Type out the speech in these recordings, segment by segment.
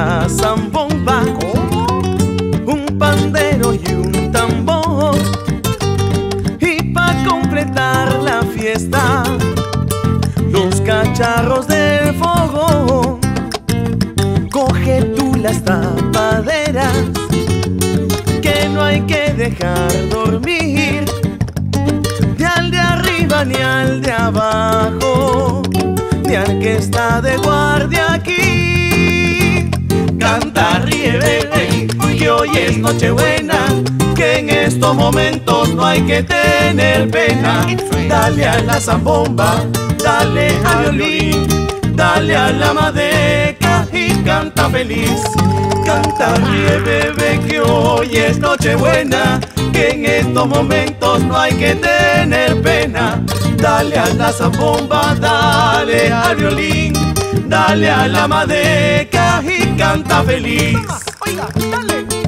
una zambomba, un pandero y un tambor. Y para completar la fiesta, los cacharros del fogón. Coge tú las tapaderas, que no hay que dejar dormir. De al de arriba ni al dale a la zambomba, dale al violín, dale a la madeca y canta feliz. Canta bebé que hoy es Nochebuena, que en estos momentos no hay que tener pena. Dale a la zambomba, dale al violín, dale a la madeca y canta feliz. Oiga, dale.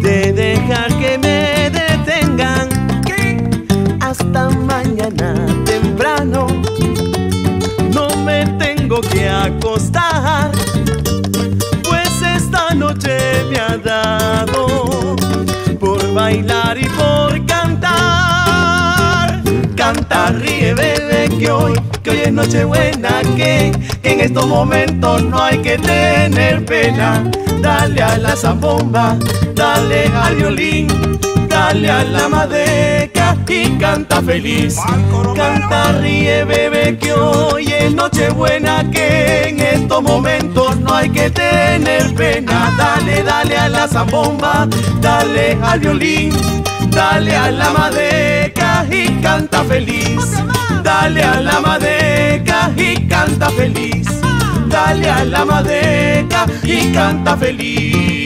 De dejar que me detengan hasta mañana temprano. No me tengo que acostar, pues esta noche me ha dado por bailar y por cantar. Cantar, ríe, bebé, que hoy, que hoy es Nochebuena, que en estos momentos no hay que tener pena dale a la zambomba, dale al violín, dale a la madeca y canta feliz. Canta, ríe, bebé, que hoy es Nochebuena, que en estos momentos no hay que tener pena. Dale, dale a la zambomba, dale al violín, dale a la madeca canta feliz. Dale a la madeca y canta feliz dale a la madeca y canta feliz.